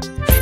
Bye.